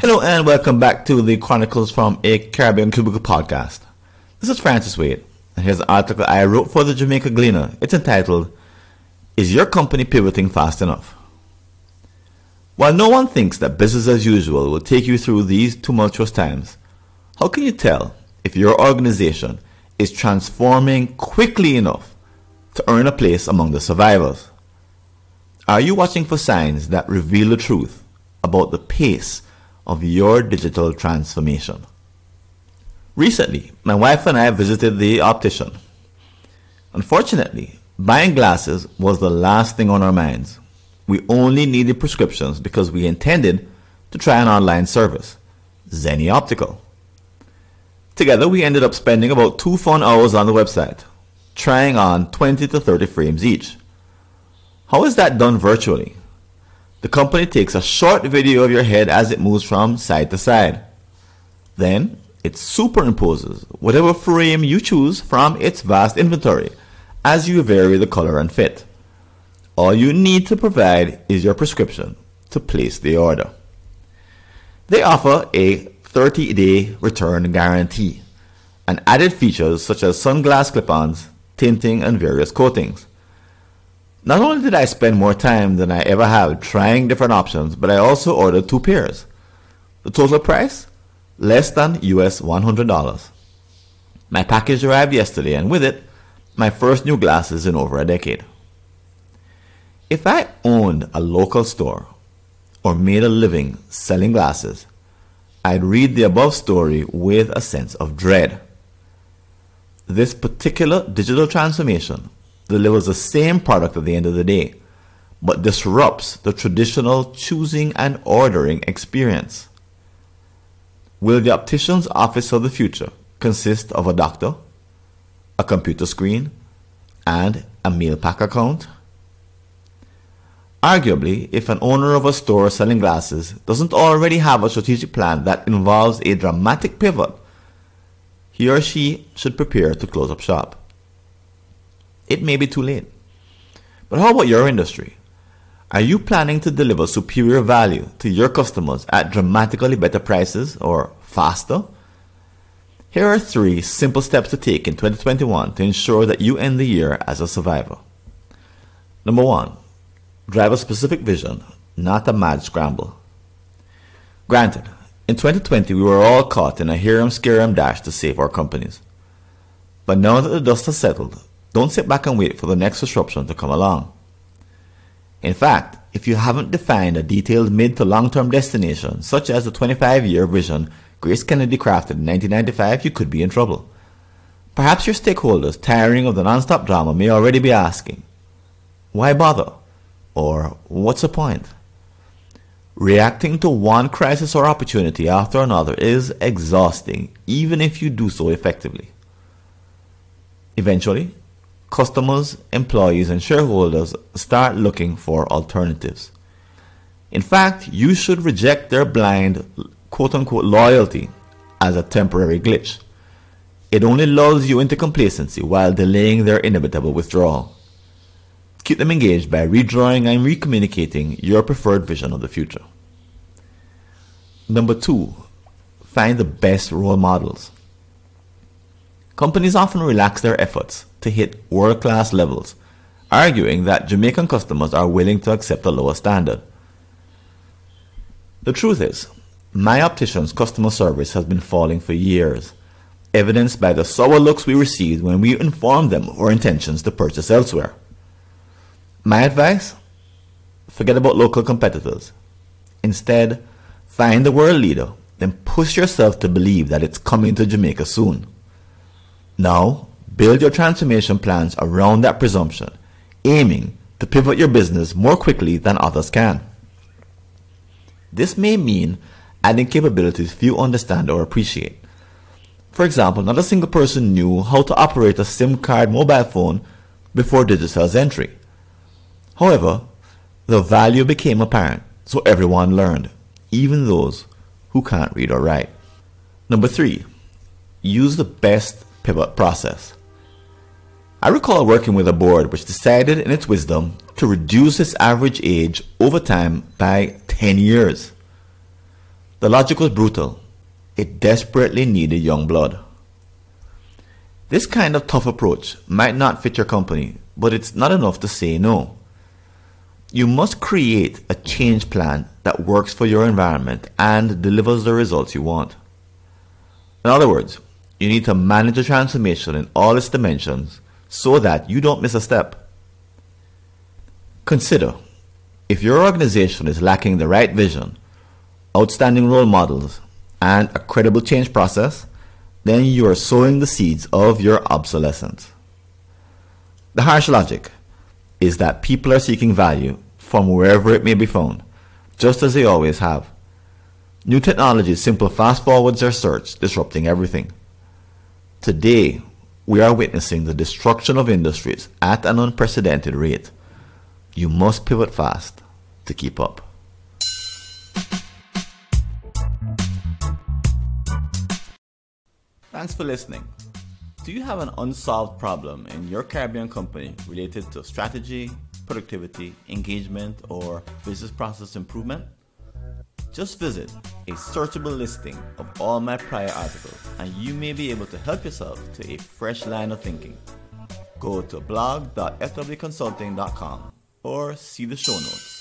Hello and welcome back to the Chronicles from a Caribbean Cubicle podcast. This is Francis Wade, and here's an article I wrote for the Jamaica Gleaner. It's entitled, Is Your Company Pivoting Fast Enough? While no one thinks that business as usual will take you through these tumultuous times, how can you tell if your organization is transforming quickly enough to earn a place among the survivors? Are you watching for signs that reveal the truth about the pace of your digital transformation? Recently, my wife and I visited the optician. Unfortunately, buying glasses was the last thing on our minds. We only needed prescriptions because we intended to try an online service, Zenni Optical. Together, we ended up spending about two fun hours on the website, trying on 20 to 30 frames each. How is that done virtually? The company takes a short video of your head as it moves from side to side. Then it superimposes whatever frame you choose from its vast inventory as you vary the color and fit. All you need to provide is your prescription to place the order. They offer a 30 day return guarantee and added features such as sunglass clip ons, tinting, and various coatings. Not only did I spend more time than I ever have trying different options, but I also ordered two pairs. The total price? Less than US $100. My package arrived yesterday, and with it, my first new glasses in over a decade. If I owned a local store or made a living selling glasses, I'd read the above story with a sense of dread. This particular digital transformation delivers the same product at the end of the day, but disrupts the traditional choosing and ordering experience. Will the optician's office of the future consist of a doctor, a computer screen, and a Mailpac account? Arguably, if an owner of a store selling glasses doesn't already have a strategic plan that involves a dramatic pivot, he or she should prepare to close up shop it may be too late. But how about your industry? Are you planning to deliver superior value to your customers at dramatically better prices or faster? Here are three simple steps to take in 2021 to ensure that you end the year as a survivor. Number one, drive a specific vision, not a mad scramble. Granted, in 2020 we were all caught in a hear 'em scare 'em dash to save our companies. But now that the dust has settled, don't sit back and wait for the next disruption to come along. In fact, if you haven't defined a detailed mid to long term destination, such as the 25 year vision GraceKennedy crafted in 1995, you could be in trouble. Perhaps your stakeholders, tiring of the non-stop drama, may already be asking, Why bother? Or, What's the point? Reacting to one crisis or opportunity after another is exhausting, even if you do so effectively. Eventually, customers, employees, and shareholders start looking for alternatives. In fact, you should reject their blind quote unquote loyalty as a temporary glitch. It only lulls you into complacency while delaying their inevitable withdrawal. Keep them engaged by redrawing and recommunicating your preferred vision of the future. Number two, find the best role models. Companies often relax their efforts to hit world class levels, arguing that Jamaican customers are willing to accept a lower standard. The truth is, my optician's customer service has been falling for years, evidenced by the sour looks we received when we informed them of our intentions to purchase elsewhere. My advice? Forget about local competitors. Instead, find the world leader, then push yourself to believe that it's coming to Jamaica soon. Now, build your transformation plans around that presumption, aiming to pivot your business more quickly than others can. This may mean adding capabilities few understand or appreciate. For example, not a single person knew how to operate a SIM card mobile phone before Digicel's entry. However, the value became apparent, so everyone learned, even those who can't read or write. Number three, use the best pivot process. I recall working with a board which decided in its wisdom to reduce its average age over time by 10 years. The logic was brutal. It desperately needed young blood. This kind of tough approach might not fit your company, but it's not enough to say no. You must create a change plan that works for your environment and delivers the results you want. In other words, you need to manage the transformation in all its dimensions so that you don't miss a step. Consider if your organization is lacking the right vision, outstanding role models, and a credible change process, then you are sowing the seeds of your obsolescence. The harsh logic is that people are seeking value from wherever it may be found, just as they always have. New technologies simply fast forwards their search, disrupting everything. Today, we are witnessing the destruction of industries at an unprecedented rate. You must pivot fast to keep up. Thanks for listening. Do you have an unsolved problem in your Caribbean company related to strategy, productivity, engagement, or business process improvement? Just visit a searchable listing of all my prior articles and you may be able to help yourself to a fresh line of thinking. Go to blog.fwconsulting.com or see the show notes.